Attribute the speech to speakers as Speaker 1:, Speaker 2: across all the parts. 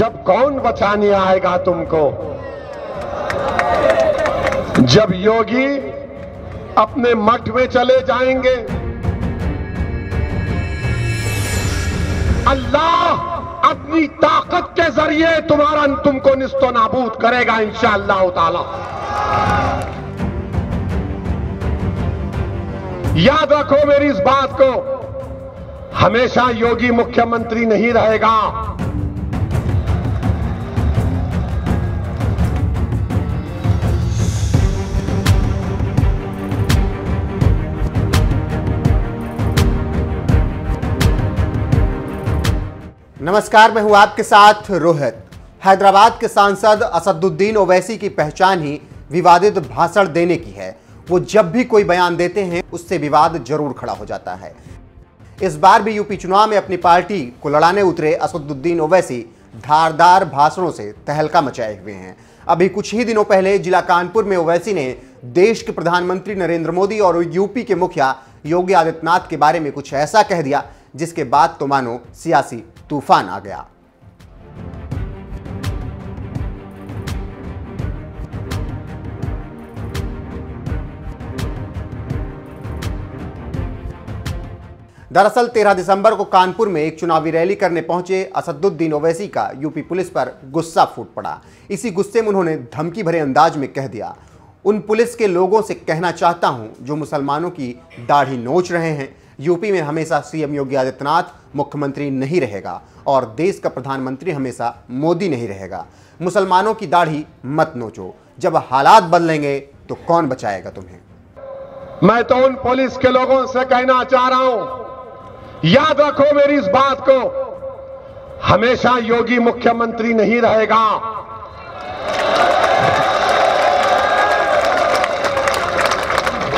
Speaker 1: जब कौन बचाने आएगा तुमको? जब योगी अपने मठ में चले जाएँगे। अल्लाह अपनी ताकत के ज़रिए तुम्हारा तुमको निस्तो नाबूद करेगा, इंशाअल्लाह ताला। याद रखो मेरी इस बात को, हमेशा योगी मुख्यमंत्री नहीं रहेगा।
Speaker 2: नमस्कार, मैं हूँ आपके साथ रोहित। हैदराबाद के सांसद असदुद्दीन ओवैसी की पहचान ही विवादित भाषण देने की है। वो जब भी कोई बयान देते हैं, उससे विवाद ज़रूर खड़ा हो जाता है। इस बार भी यूपी चुनाव में अपनी पार्टी को लड़ाने उतरे असदुद्दीन ओवैसी धारदार भाषणों से तहलका मचाए हुए हैं। अभी कुछ ही दिनों पहले जिला कानपुर में ओवैसी ने देश के प्रधानमंत्री नरेंद्र मोदी और यूपी के मुखिया योगी आदित्यनाथ के बारे में कुछ ऐसा कह दिया जिसके बाद तो मानो सियासी तूफ़ान आ गया। दरअसल 13 दिसंबर को कानपुर में एक चुनावी रैली करने पहुँचे असदुद्दीन ओवैसी का यूपी पुलिस पर गुस्सा फूट पड़ा। इसी गुस्से में उन्होंने धमकी भरे अंदाज में कह दिया, उन पुलिस के लोगों से कहना चाहता हूँ जो मुसलमानों की दाढ़ी नोच रहे हैं यूपी में हमेशा सीएम योगी आदित्यनाथ मुख्यमंत्री नहीं रहेगा और देश का प्रधानमंत्री हमेशा मोदी नहीं रहेगा। मुसलमानों की दाढ़ी मत नोचो। जब हालात बदलेंगे तो कौन बचाएगा तुम्हें?
Speaker 1: मैं तो उन पुलिस के लोगों से कहना चाह रहा हूँ, याद रखो मेरी इस बात को, हमेशा योगी मुख्यमंत्री नहीं रहेगा।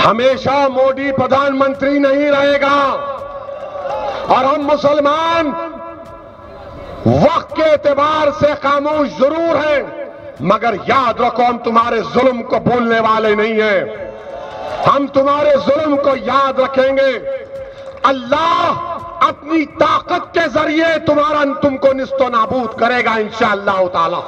Speaker 1: हमेशा मोदी प्रधानमंत्री नहीं रहेगा। और हम मुसलमान वक्त के एतबार से खामोश ज़रूर हैं, मगर याद रखो, हम तुम्हारे जुल्म को भूलने वाले नहीं हैं। हम तुम्हारे जुल्म को याद रखेंगे। अल्लाह अपनी ताकत के ज़रिए तुम्हारा तुमको निस्तो नाबूद करेगा ताला।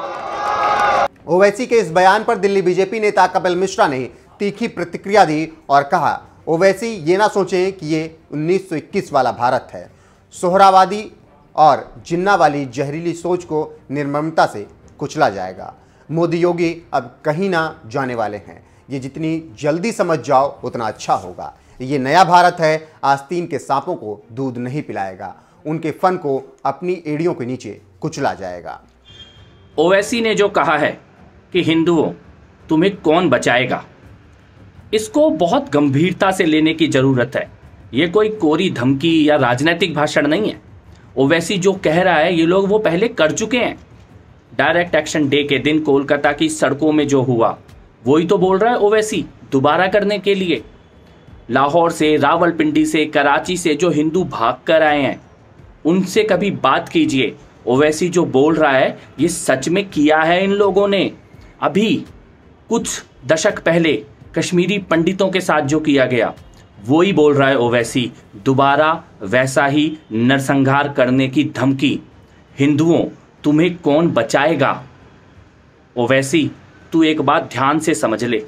Speaker 2: ओवैसी के इस बयान पर दिल्ली बीजेपी नेता कपिल मिश्रा ने तीखी प्रतिक्रिया दी और कहा, ओवैसी ये ना सोचें कि ये 1921 वाला भारत है। सोहरावादी और जिन्ना वाली जहरीली सोच को निर्ममता से कुचला जाएगा। मोदी योगी अब कहीं ना जाने वाले हैं। ये जितनी जल्दी समझ जाओ, उतना अच्छा होगा। ये नया भारत है आस्तीन के सांपों को दूध नहीं पिलाएगा। उनके फन को अपनी एड़ियों के नीचे कुचला जाएगा।
Speaker 3: ओवैसी ने जो कहा है कि हिंदुओं, तुम्हें कौन बचाएगा? इसको बहुत गंभीरता से लेने की ज़रूरत है। ये कोई कोरी धमकी या राजनीतिक भाषण नहीं है। ओवैसी जो कह रहा है, ये लोग वो पहले कर चुके हैं। डायरेक्ट एक्शन डे के दिन कोलकाता की सड़कों में जो हुआ, वही तो बोल रहा है ओवैसी दोबारा करने के लिए। लाहौर से, रावलपिंडी से, कराची से जो हिंदू भाग कर आए हैं, उनसे कभी बात कीजिए। ओवैसी जो बोल रहा है, ये सच में किया है इन लोगों ने। अभी कुछ दशक पहले कश्मीरी पंडितों के साथ जो किया गया, वो ही बोल रहा है ओवैसी। दोबारा वैसा ही नरसंहार करने की धमकी। हिंदुओं, तुम्हें कौन बचाएगा? ओवैसी, तू एक बात ध्यान से समझ ले।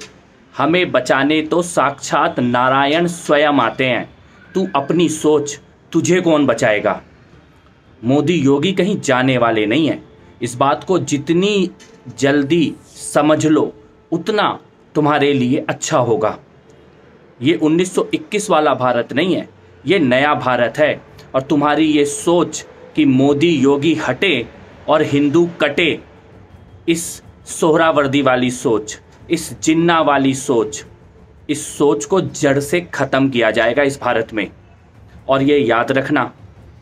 Speaker 3: हमें बचाने तो साक्षात नारायण स्वयं आते हैं। तू अपनी सोच, तुझे कौन बचाएगा? मोदी योगी कहीं जाने वाले नहीं हैं। इस बात को जितनी जल्दी समझ लो, उतना तुम्हारे लिए अच्छा होगा। ये 1921 वाला भारत नहीं है, ये नया भारत है और तुम्हारी ये सोच कि मोदी योगी हटे और हिंदू कटे, इस सोहरावर्दी वाली सोच, इस जिन्ना वाली सोच, इस सोच को जड़ से ख़त्म किया जाएगा इस भारत में। और ये याद रखना,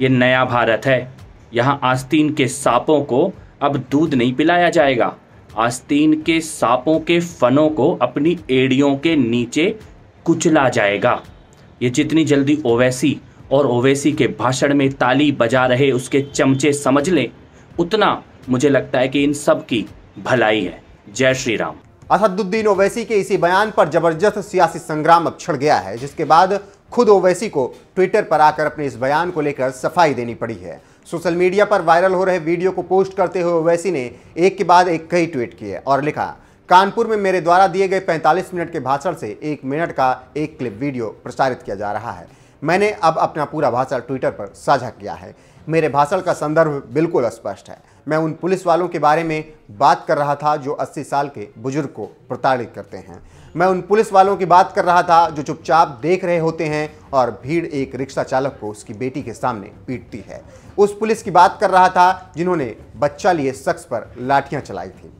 Speaker 3: ये नया भारत है, यहाँ आस्तीन के सांपों को अब दूध नहीं पिलाया जाएगा। आस्तीन के सांपों के फनों को अपनी एड़ियों के नीचे कुचला जाएगा। ये जितनी जल्दी ओवैसी और ओवैसी के भाषण में ताली बजा रहे उसके चमचे समझ लें, उतना मुझे लगता है कि इन सब की भलाई है। जय श्री राम
Speaker 2: असदुद्दीन ओवैसी के इसी बयान पर ज़बरदस्त सियासी संग्राम अब छिड़ गया है, जिसके बाद खुद ओवैसी को ट्विटर पर आकर अपने इस बयान को लेकर सफ़ाई देनी पड़ी है। सोशल मीडिया पर वायरल हो रहे वीडियो को पोस्ट करते हुए ओवैसी ने एक के बाद एक कई ट्वीट किए और लिखा, कानपुर में मेरे द्वारा दिए गए 45 मिनट के भाषण से एक मिनट का एक क्लिप वीडियो प्रसारित किया जा रहा है। मैंने अब अपना पूरा भाषण ट्विटर पर साझा किया है। मेरे भाषण का संदर्भ बिल्कुल स्पष्ट है। मैं उन पुलिस वालों के बारे में बात कर रहा था जो 80 साल के बुज़ुर्ग को प्रताड़ित करते हैं। मैं उन पुलिस वालों की बात कर रहा था जो चुपचाप देख रहे होते हैं और भीड़ एक रिक्शा चालक को उसकी बेटी के सामने पीटती है। उस पुलिस की बात कर रहा था जिन्होंने बच्चा लिए शख्स पर लाठियाँ चलाई थी।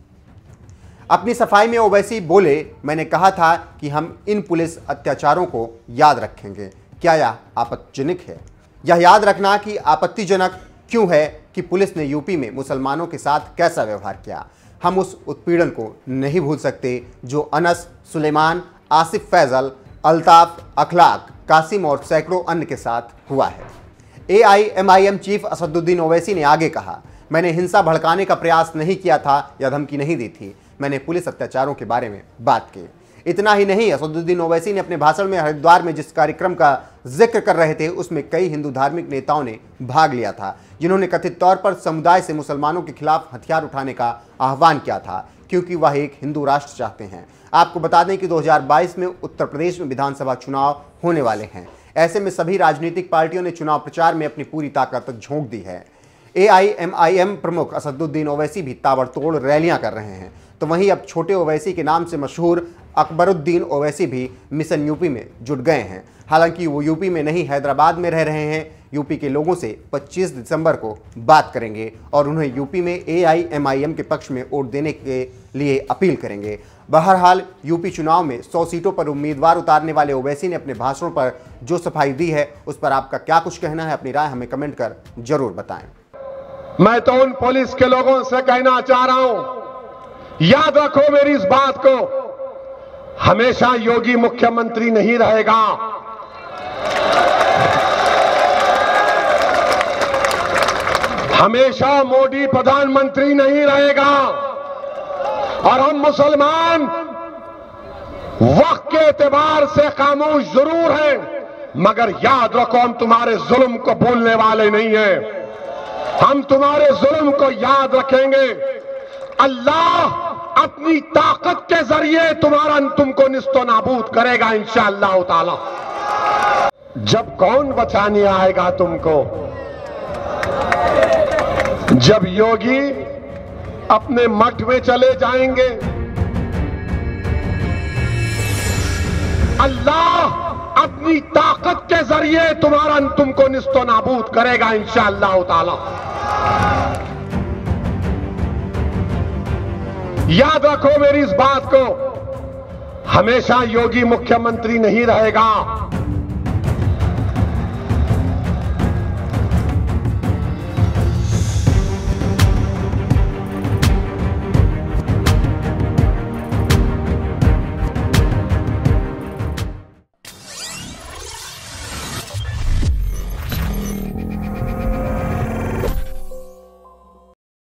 Speaker 2: अपनी सफ़ाई में ओवैसी बोले, मैंने कहा था कि हम इन पुलिस अत्याचारों को याद रखेंगे। क्या यह आपत्तिजनक है? यह याद रखना कि आपत्तिजनक क्यों है कि पुलिस ने यूपी में मुसलमानों के साथ कैसा व्यवहार किया। हम उस उत्पीड़न को नहीं भूल सकते, जो अनस, सुलेमान, आसिफ फैजल, अल्ताफ, अखलाक, कासिम और सैकड़ों अन्य के साथ हुआ है। एआईएमआईएम चीफ असदुद्दीन ओवैसी ने आगे कहा, मैंने हिंसा भड़काने का प्रयास नहीं किया था या धमकी नहीं दी थी। मैंने पुलिस अत्याचारों के बारे में बात की। इतना ही नहीं असदुद्दीन ओवैसी ने अपने भाषण में हरिद्वार में जिस कार्यक्रम का ज़िक्र कर रहे थे, उसमें कई हिंदू धार्मिक नेताओं ने भाग लिया था, जिन्होंने कथित तौर पर समुदाय से मुसलमानों के खिलाफ हथियार उठाने का आह्वान किया था, क्योंकि वह एक हिंदू राष्ट्र चाहते हैं। आपको बता दें कि 2022 में उत्तर प्रदेश में विधानसभा चुनाव होने वाले हैं। ऐसे में सभी राजनीतिक पार्टियों ने चुनाव प्रचार में अपनी पूरी ताकत झोंक दी है। एआईएमआईएम प्रमुख असदुद्दीन ओवैसी भी ताबड़तोड़ रैलियाँ कर रहे हैं। तो वहीं अब छोटे ओवैसी के नाम से मशहूर अकबरुद्दीन ओवैसी भी मिशन यूपी में जुट गए हैं। हालाँकि वो यूपी में नहीं, हैदराबाद में रह रहे हैं। यूपी के लोगों से 25 दिसंबर को बात करेंगे और उन्हें यूपी में एआईएमआईएम के पक्ष में वोट देने के लिए अपील करेंगे। बहरहाल, यूपी चुनाव में 100 सीटों पर उम्मीदवार उतारने वाले ओवैसी ने अपने भाषणों पर जो सफ़ाई दी है, उस पर आपका क्या कुछ कहना है? अपनी राय हमें कमेंट कर ज़रूर बताएँ।
Speaker 1: मैं तो उन पुलिस के लोगों से कहना चाह रहा हूँ, याद रखो मेरी इस बात को, हमेशा योगी मुख्यमंत्री नहीं रहेगा। हमेशा मोदी प्रधानमंत्री नहीं रहेगा। और हम मुसलमान वक्त के एतबार से खामोश ज़रूर हैं, मगर याद रखो, हम तुम्हारे जुल्म को भूलने वाले नहीं हैं। हम तुम्हारे जुल्म को याद रखेंगे। अल्लाह अपनी ताकत के ज़रिए तुम्हारा तुमको निस्तो नाबूद करेगा, इंशाअल्लाह ताला। जब कौन बचाने आएगा तुमको? जब योगी अपने मठ में चले जाएँगे। अल्लाह अपनी ताकत के ज़रिए तुम्हारा तुमको निस्तो नाबूद करेगा, इंशाअल्लाह ताला। याद रखो मेरी इस बात को, हमेशा योगी मुख्यमंत्री नहीं रहेगा।